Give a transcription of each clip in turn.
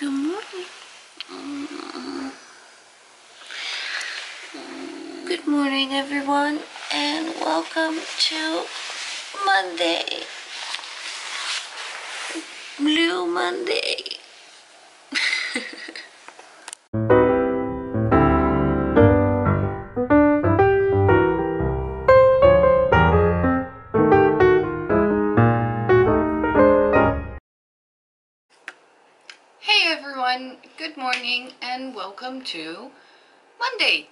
Good morning. Good morning, everyone, and welcome to Monday. Blue Monday. Good morning and welcome to Monday.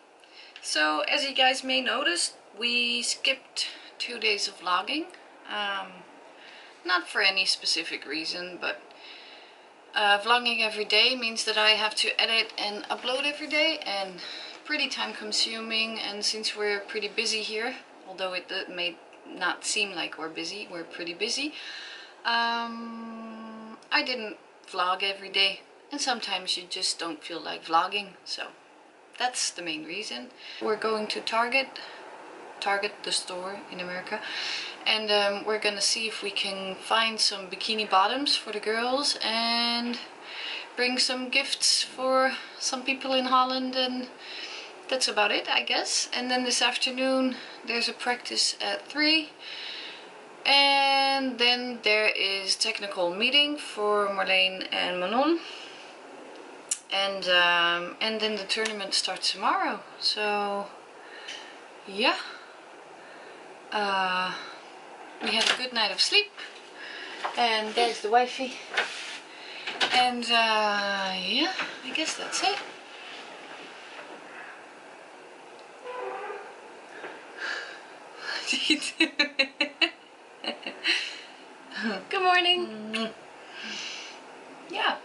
So as you guys may notice, we skipped two days of vlogging. Um, not for any specific reason, but uh, vlogging every day means that I have to edit and upload every day and pretty time consuming and since we're pretty busy here, although it may not seem like we're busy, we're pretty busy. Um, I didn't vlog every day and sometimes you just don't feel like vlogging so that's the main reason we're going to target target the store in america and um, we're gonna see if we can find some bikini bottoms for the girls and bring some gifts for some people in holland and that's about it i guess and then this afternoon there's a practice at 3 and then there is technical meeting for Marleen and Manon. And um, and then the tournament starts tomorrow. So yeah. Uh, we had a good night of sleep. And there's the wifey. And uh, yeah, I guess that's it. What are you doing? Good morning. Yeah.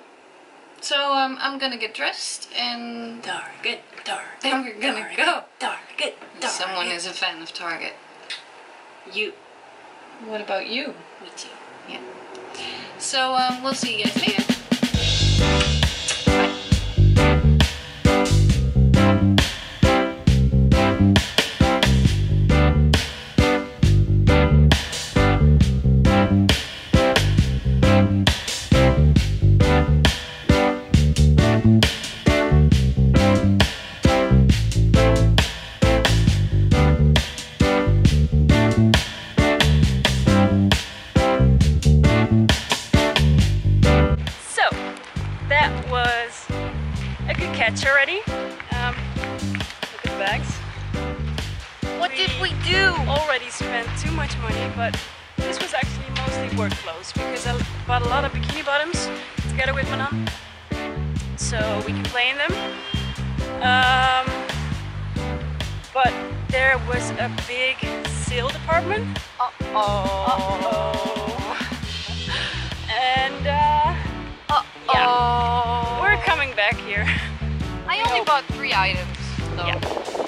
So um, I'm gonna get dressed and Target, Target. we're gonna go. Target, Target. Someone is a fan of Target. You. What about you? Me too. Yeah. So um, we'll see you guys later. Catch already. Um, look at the bags. What did we do? Already spent too much money, but this was actually mostly work clothes because I bought a lot of bikini bottoms together with Manon. So we can play in them. Um, but there was a big sale department. Uh-oh. Uh-oh. Items, though. Yeah.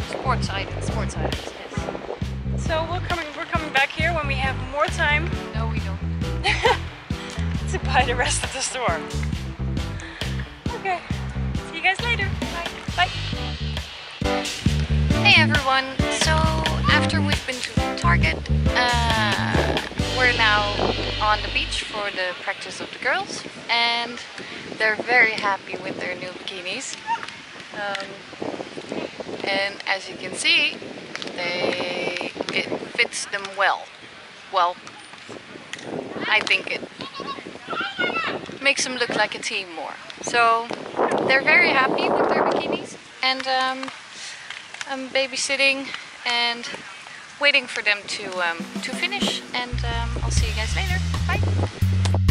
Sports items. Sports items, yes. So we're coming we're coming back here when we have more time No, we don't. to buy the rest of the store. Okay. See you guys later. Bye. Bye. Hey everyone, so after we've been to Target, uh, we're now on the beach for the practice of the girls and they're very happy with their new bikinis. Um, and as you can see, they it fits them well. Well, I think it makes them look like a team more. So they're very happy with their bikinis and um, I'm babysitting and waiting for them to um, to finish and um, I'll see you guys later. Bye.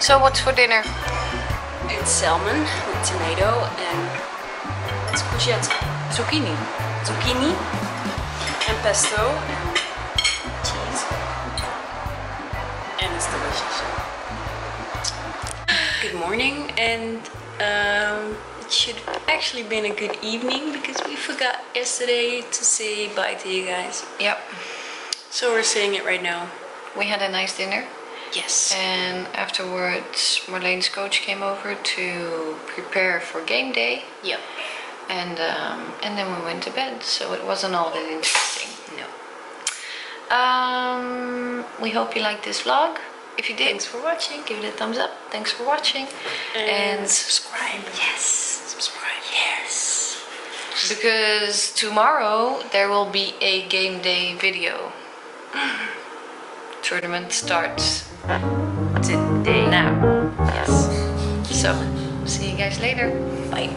So what's for dinner? It's salmon with tomato and let's Zucchini. zucchini, and pesto, and cheese, and it's delicious. Good morning, and um, it should have actually been a good evening because we forgot yesterday to say bye to you guys. Yep. So we're saying it right now. We had a nice dinner. Yes. And afterwards, Marleen's coach came over to prepare for game day, Yep. and um, and then we went to bed. So it wasn't all that interesting. No. Um, we hope you liked this vlog. If you did, Thanks for watching. give it a thumbs up. Thanks for watching, And, subscribe. yes, Subscribe. Yes. because tomorrow there will be a game day video. Tournament starts Today. now. Yes. So, see you guys later. Bye.